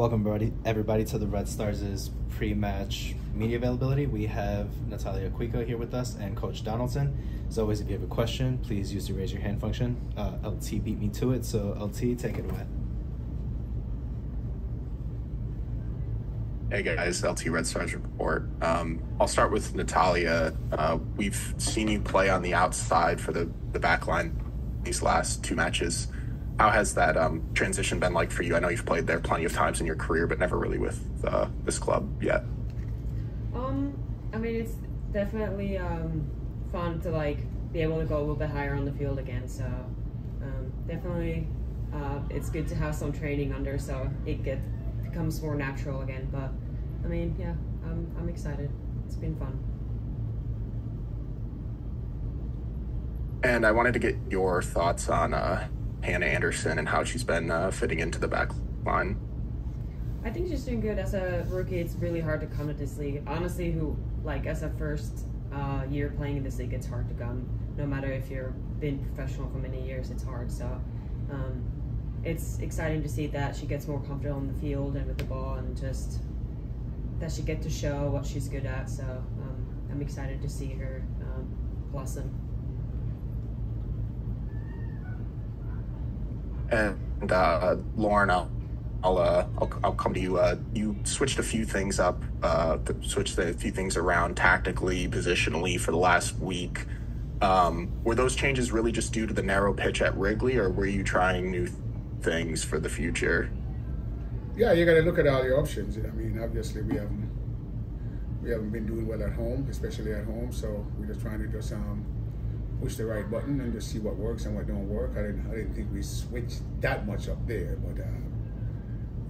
Welcome, everybody, everybody to the Red Stars' pre-match media availability. We have Natalia Kuikka here with us and Coach Donaldson. As always, if you have a question, please use the raise your hand function. Uh, LT beat me to it, so LT, take it away. Hey guys, LT Red Stars report. Um, I'll start with Natalia. Uh, we've seen you play on the outside for the, the back line these last two matches. How has that um, transition been like for you? I know you've played there plenty of times in your career, but never really with uh, this club yet. Um, I mean, it's definitely um, fun to like be able to go a little bit higher on the field again. So um, definitely, uh, it's good to have some training under, so it get becomes more natural again. But I mean, yeah, I'm I'm excited. It's been fun. And I wanted to get your thoughts on uh, Hannah Anderson and how she's been uh, fitting into the back line. I think she's doing good as a rookie. It's really hard to come to this league. Honestly, who like as a first uh, year playing in this league, it's hard to come. No matter if you've been professional for many years, it's hard. So um, it's exciting to see that she gets more confident on the field and with the ball, and just that she get to show what she's good at. So um, I'm excited to see her um, blossom. And uh, Lorne, I'll I'll, uh, I'll, I'll come to you. Uh, you switched a few things up, uh, switched a few things around tactically, positionally for the last week. Um, were those changes really just due to the narrow pitch at Wrigley, or were you trying new th- things for the future? Yeah, you got to look at all the options. I mean, obviously we haven't we haven't been doing well at home, especially at home. So we're just trying to just um, push the right button and just see what works and what don't work. I didn't I didn't think we switched that much up there, but. Um,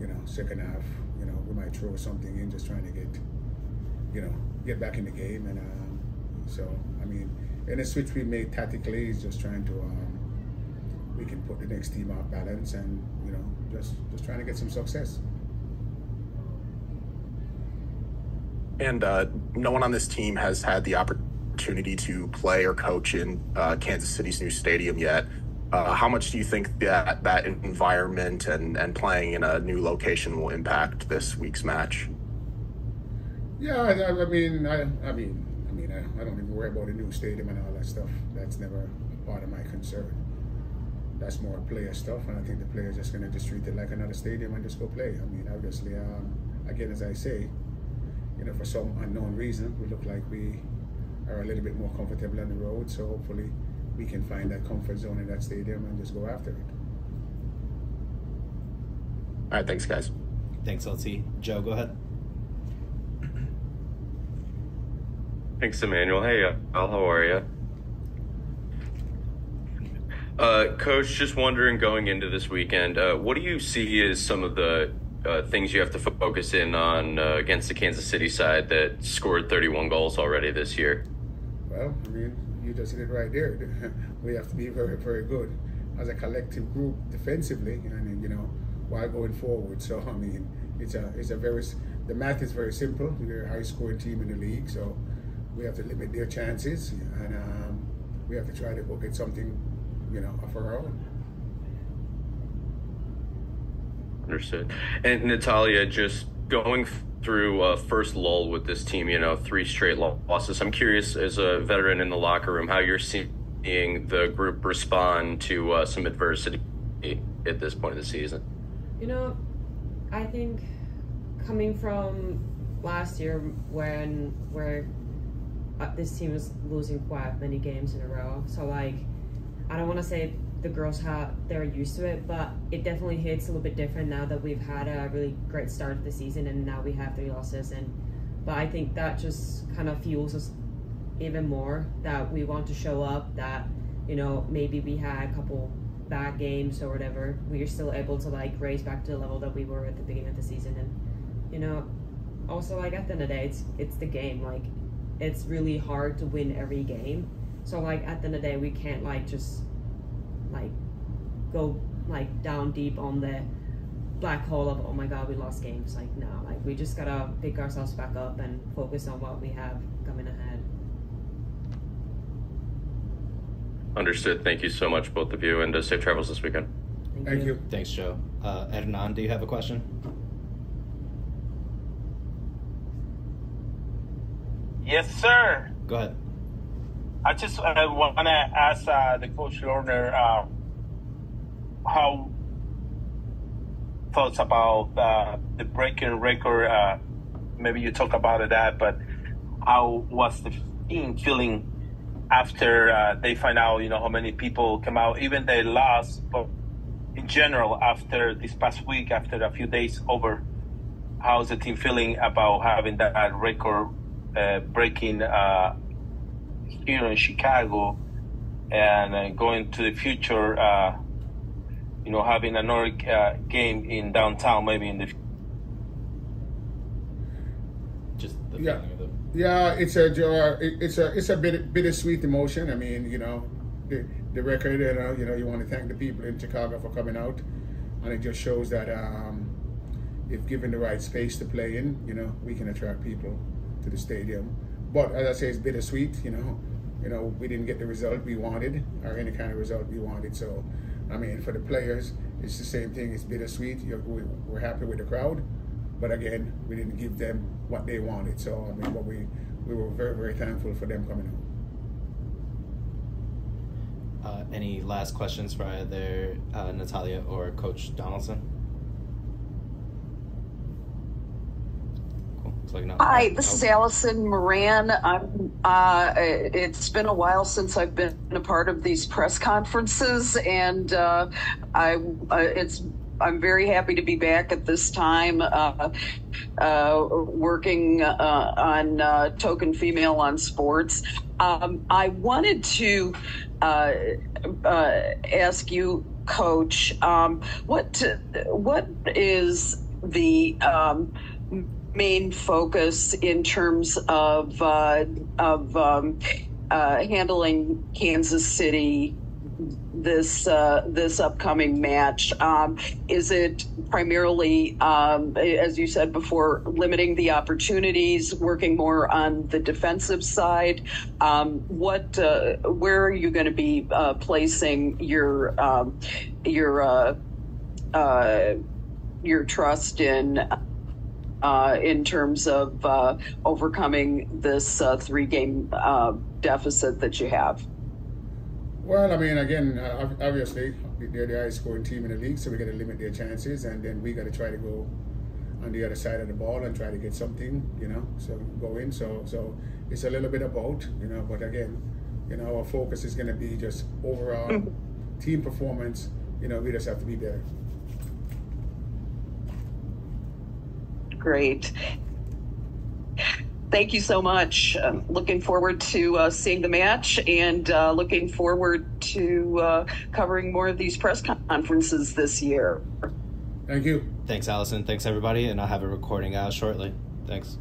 you know, second half, you know, we might throw something in just trying to get, you know, get back in the game. And um, so, I mean, any switch we made tactically is just trying to, um, we can put the next team off balance and, you know, just, just trying to get some success. And uh, no one on this team has had the opportunity to play or coach in uh, Kansas City's new stadium yet. Uh, how much do you think that that environment and, and playing in a new location will impact this week's match? Yeah, I, I mean, I, I mean, I mean, I, I, don't even worry about a new stadium and all that stuff. That's never part of my concern. That's more player stuff, and I think the players just going to just treat it like another stadium and just go play. I mean, obviously, um, again, as I say, you know, for some unknown reason, we look like we are a little bit more comfortable on the road. So hopefully, we can find that comfort zone in that stadium and just go after it. All right, thanks, guys. Thanks, LT. Joe, go ahead. Thanks, Emmanuel. Hey, Al, how are you? Uh, Coach, just wondering going into this weekend, uh, what do you see as some of the uh, things you have to focus in on uh, against the Kansas City side that scored 31 goals already this year? Well, I mean, you just hit it right there. we have to be very, very good as a collective group defensively, and you know, while going forward. So I mean, it's a it's a very the math is very simple. We're a high scoring team in the league, so we have to limit their chances, and um, we have to try to go get something, you know, of our own. Understood. And Natalia, just going through a first lull with this team, you know, three straight losses. I'm curious, as a veteran in the locker room, how you're seeing the group respond to uh, some adversity at this point of the season. You know, I think coming from last year when where uh, this team was losing quite many games in a row, so like I don't want to say the girls have they're used to it, but it definitely hits a little bit different now that we've had a really great start of the season and now we have three losses. And but I think that just kind of fuels us even more that we want to show up that you know maybe we had a couple bad games or whatever we are still able to like raise back to the level that we were at the beginning of the season. And you know also like at the end of the day it's it's the game like it's really hard to win every game. So like at the end of the day we can't like just like go like down deep on the black hole of oh my god we lost games. Like no nah, like we just gotta pick ourselves back up and focus on what we have coming ahead. Understood. Thank you so much both of you and uh, safe travels this weekend. Thank, thank you. you. thanks joe. Uh, Ednan, do you have a question? Yes sir. Go ahead. I just uh, want to ask uh, the coach Lerner uh, how thoughts about uh, the breaking record. Uh, maybe you talk about that, but how was the team feeling after uh, they find out? You know how many people come out, even they lost, but in general, after this past week, after a few days over, how's the team feeling about having that record breaking here in Chicago and uh, going to the future? Uh, you know, having another uh, game in downtown, maybe in the Just the Yeah. of the Yeah, it's a It's a it's a bit bittersweet emotion. I mean, you know, the the record. You know, you know, you want to thank the people in Chicago for coming out, and it just shows that um, if given the right space to play in, you know, we can attract people to the stadium. But as I say, it's bittersweet. You know, you know, we didn't get the result we wanted or any kind of result we wanted. So, I mean, for the players, it's the same thing. It's bittersweet. You're, we- we're happy with the crowd, but again, we didn't give them what they wanted. So, I mean, but we we were very very thankful for them coming out. Uh, any last questions for either uh, Natalia or Coach Donaldson? Cool. Like not. Hi, this is Allison Moran. I'm, uh, it's been a while since I've been a part of these press conferences, and uh, I uh, it's I'm very happy to be back at this time, uh, uh, working uh, on uh, Token Female on Sports. Um, I wanted to uh, uh, ask you, Coach, um, what what is the um, main focus in terms of uh, of um, uh, handling Kansas City this uh, this upcoming match? Um, is it primarily, um, as you said before, limiting the opportunities, working more on the defensive side? Um, what uh, where are you going to be uh, placing your um, your uh, uh, your trust in? Uh, in terms of uh, overcoming this uh, three game uh, deficit that you have? Well, I mean, again, uh, obviously they're the highest scoring team in the league, so we got to limit their chances, and then we got to try to go on the other side of the ball and try to get something, you know, so go in. So, so it's a little bit about, you know. But again, you know, our focus is going to be just overall team performance. You know, we just have to be better. Great. Thank you so much. Uh, looking forward to uh, seeing the match and uh, looking forward to uh, covering more of these press conferences this year. Thank you. Thanks, Allison. Thanks, everybody. And I'll have a recording out shortly. Thanks.